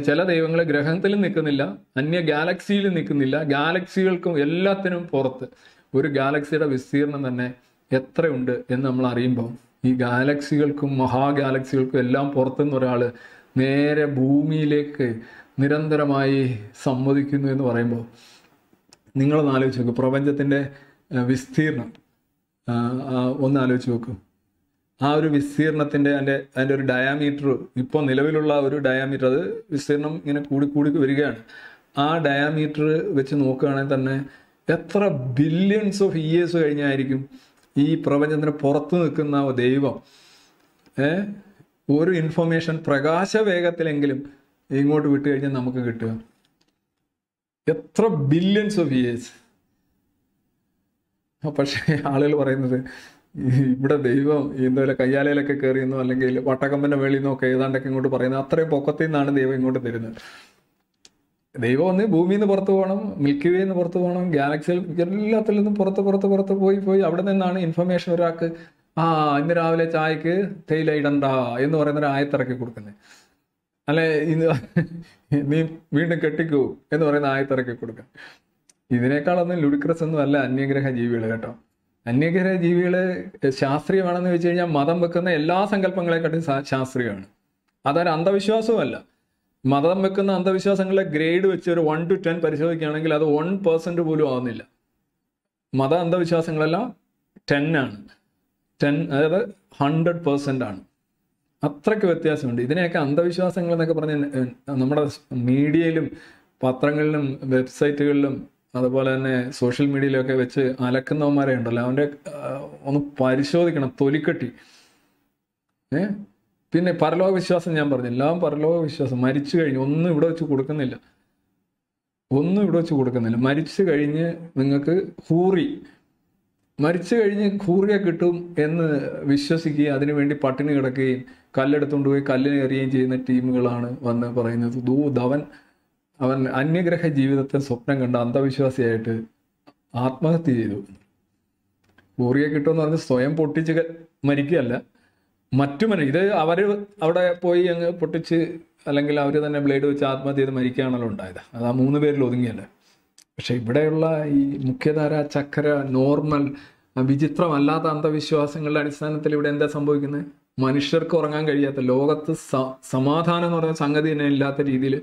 ചില ദൈവങ്ങൾ ഗ്രഹത്തിൽ നിൽക്കുന്നില്ല അന്യ ഗാലക്സിയിൽ നിൽക്കുന്നില്ല. ഗാലക്സികൾക്കും എല്ലാത്തിനും പുറത്ത് ഒരു ഗാലക്സിയുടെ വിസ്തീർണം തന്നെ എത്രയുണ്ട് എന്ന് നമ്മൾ അറിയുമ്പോൾ ഈ ഗാലക്സികൾക്കും മഹാഗാലക്സികൾക്കും എല്ലാം പുറത്തുനിന്ന് ഒരാൾ നേരെ ഭൂമിയിലേക്ക് നിരന്തരമായി സംവദിക്കുന്നു എന്ന് പറയുമ്പോൾ നിങ്ങളൊന്ന് ആലോചിച്ച് നോക്കൂ. പ്രപഞ്ചത്തിന്റെ വിസ്തീർണം ഒന്ന് ആലോചിച്ച് നോക്കൂ. ആ ഒരു വിസ്തീർണത്തിന്റെ അതിന്റെ അതിന്റെ ഒരു ഡയാമീറ്റർ ഇപ്പോൾ നിലവിലുള്ള ഒരു ഡയാമീറ്റർ അത് വിസ്തീർണം ഇങ്ങനെ കൂടി കൂടി വരികയാണ്. ആ ഡയാമീറ്റർ വെച്ച് നോക്കുകയാണെങ്കിൽ തന്നെ എത്ര ബില്യൺസ് ഓഫ് ഇയേഴ്സ് കഴിഞ്ഞായിരിക്കും ഈ പ്രപഞ്ചത്തിന് പുറത്ത് നിൽക്കുന്ന ദൈവം? ഒരു ഇൻഫർമേഷൻ പ്രകാശ വേഗത്തിലെങ്കിലും ഇങ്ങോട്ട് വിട്ട് കഴിഞ്ഞാൽ നമുക്ക് കിട്ടുക. എത്ര ബില്യൺസ് ഓഫ് ഇയേഴ്സ് പക്ഷേ ആളുകൾ പറയുന്നത് ഇവിടെ ദൈവം എന്തോലെ കയ്യാലയിലൊക്കെ കയറിയെന്നോ അല്ലെങ്കിൽ വട്ടക്കമ്പന്റെ വെളിയിൽ നിന്നൊക്കെ ഏതാണ്ടൊക്കെ ഇങ്ങോട്ട് പറയുന്നത് അത്രയും പൊക്കത്തിൽ നിന്നാണ് ദൈവം ഇങ്ങോട്ട് തരുന്നത്. ദൈവം ഒന്ന് ഭൂമിയിൽ നിന്ന് പുറത്തു പോകണം മിൽക്കി വേ നിന്ന് പുറത്തു പോകണം ഗാലക്സിയിൽ എല്ലാത്തിൽ നിന്നും പുറത്ത് പുറത്ത് പുറത്ത് പോയി പോയി അവിടെ നിന്നാണ് ഇൻഫർമേഷൻ ഒരാൾക്ക് ആ ഇന്ന് രാവിലെ ചായക്ക് തേയില ഇടണ്ട എന്ന് പറയുന്ന ഒരു ആയത്തിറക്കി കൊടുക്കുന്നത്. അല്ലെ ഇന്ന് നീ വീണ്ടും കെട്ടിക്കൂ എന്ന് പറയുന്ന ആയത്തിറക്കി കൊടുക്കുക ഇതിനേക്കാളൊന്നും ലുഡിക്രസ് ഒന്നും അല്ല അന്യഗ്രഹ ജീവികൾ കേട്ടോ. അന്യഗ്രഹ ജീവികൾ ശാസ്ത്രീയമാണെന്ന് വെച്ച് കഴിഞ്ഞാൽ മതം വെക്കുന്ന എല്ലാ സങ്കല്പങ്ങളെക്കാട്ടും ശാസ്ത്രീയമാണ്. അതൊരു അന്ധവിശ്വാസവുമല്ല. മതം വെക്കുന്ന അന്ധവിശ്വാസങ്ങളെ ഗ്രേഡ് വെച്ച് ഒരു വൺ ടു ടെൻ പരിശോധിക്കുകയാണെങ്കിൽ അത് വൺ പേഴ്സന്റ് പോലും ആവുന്നില്ല. മത അന്ധവിശ്വാസങ്ങളെല്ലാം ടെൻ ആണ്. ടെൻ അതായത് ഹൺഡ്രഡ് പെർസെന്റ് ആണ്. അത്രയ്ക്ക് വ്യത്യാസമുണ്ട്. ഇതിനെയൊക്കെ അന്ധവിശ്വാസങ്ങൾ എന്നൊക്കെ പറഞ്ഞ് നമ്മുടെ മീഡിയയിലും പത്രങ്ങളിലും വെബ്സൈറ്റുകളിലും അതുപോലെ തന്നെ സോഷ്യൽ മീഡിയയിലൊക്കെ വെച്ച് അലക്കുന്നവന്മാരെ ഉണ്ടല്ലോ. അവന്റെ ഒന്ന് പരിശോധിക്കണം തൊലിക്കെട്ടി. ഏ? പിന്നെ പരലോക വിശ്വാസം ഞാൻ പറഞ്ഞു. എല്ലാം പരലോക വിശ്വാസം മരിച്ചു കഴിഞ്ഞ് ഒന്നും ഇവിടെ വെച്ച് കൊടുക്കുന്നില്ല. ഒന്നും ഇവിടെ വെച്ച് കൊടുക്കുന്നില്ല. മരിച്ചു കഴിഞ്ഞ് നിങ്ങൾക്ക് ഹൂറി. മരിച്ചു കഴിഞ്ഞ് ഹൂറിയെ കിട്ടും എന്ന് വിശ്വസിക്കുകയും അതിനുവേണ്ടി പട്ടിണി കിടക്കുകയും കല്ലെടുത്തുകൊണ്ട് പോയി കല്ലിന് എറിയുകയും ചെയ്യുന്ന ടീമുകളാണ് വന്ന് പറയുന്നത്. ദൂ ധവൻ അവൻ അന്യഗ്രഹ ജീവിതത്തെ സ്വപ്നം കണ്ട അന്ധവിശ്വാസിയായിട്ട് ആത്മഹത്യ ചെയ്തു. ഊറിയെ കിട്ടുമെന്ന് പറഞ്ഞ് സ്വയം പൊട്ടിച്ച് മരിക്കുകയല്ല. മറ്റു മനു ഇത് അവർ അവിടെ പോയി അങ്ങ് പൊട്ടിച്ച് അല്ലെങ്കിൽ അവർ തന്നെ ബ്ലേഡ് വെച്ച് ആത്മഹത്യ ചെയ്ത് മരിക്കുകയാണല്ലോ ഉണ്ടായത്. അത് ആ മൂന്ന് പേരിൽ ഒതുങ്ങിയല്ലേ. പക്ഷെ ഇവിടെയുള്ള ഈ മുഖ്യധാര ചക്കര നോർമൽ വിചിത്രമല്ലാത്ത അന്ധവിശ്വാസങ്ങളുടെ അടിസ്ഥാനത്തിൽ ഇവിടെ എന്താ സംഭവിക്കുന്നത്? മനുഷ്യർക്ക് ഉറങ്ങാൻ കഴിയാത്ത ലോകത്ത് സമാധാനം എന്ന് പറയുന്ന സംഗതി തന്നെ ഇല്ലാത്ത രീതിയിൽ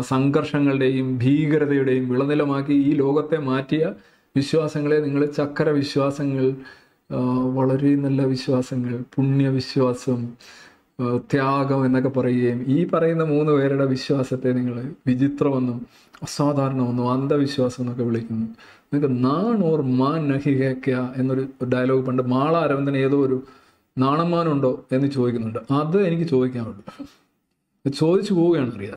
സംഘർഷങ്ങളുടെയും ഭീകരതയുടെയും വിളനിലമാക്കി ഈ ലോകത്തെ മാറ്റിയ വിശ്വാസങ്ങളെ നിങ്ങൾ ചക്കര വിശ്വാസങ്ങൾ വളരെ നല്ല വിശ്വാസങ്ങൾ പുണ്യവിശ്വാസം ത്യാഗം എന്നൊക്കെ പറയുകയും ഈ പറയുന്ന മൂന്ന് പേരുടെ വിശ്വാസത്തെ നിങ്ങൾ വിചിത്രമെന്നും അസാധാരണമെന്നും അന്ധവിശ്വാസം എന്നൊക്കെ വിളിക്കുന്നു. നിങ്ങൾക്ക് നാൺ ഓർ മാൻ നഹിഹേക്ക എന്നൊരു ഡയലോഗ് പണ്ട് മാള അരവിന്ദൻ ഏതോ ഒരു നാണന്മാനുണ്ടോ എന്ന് ചോദിക്കുന്നുണ്ട്. അത് എനിക്ക് ചോദിക്കാനുള്ളൂ ചോദിച്ചു പോവുകയാണ് അറിയാം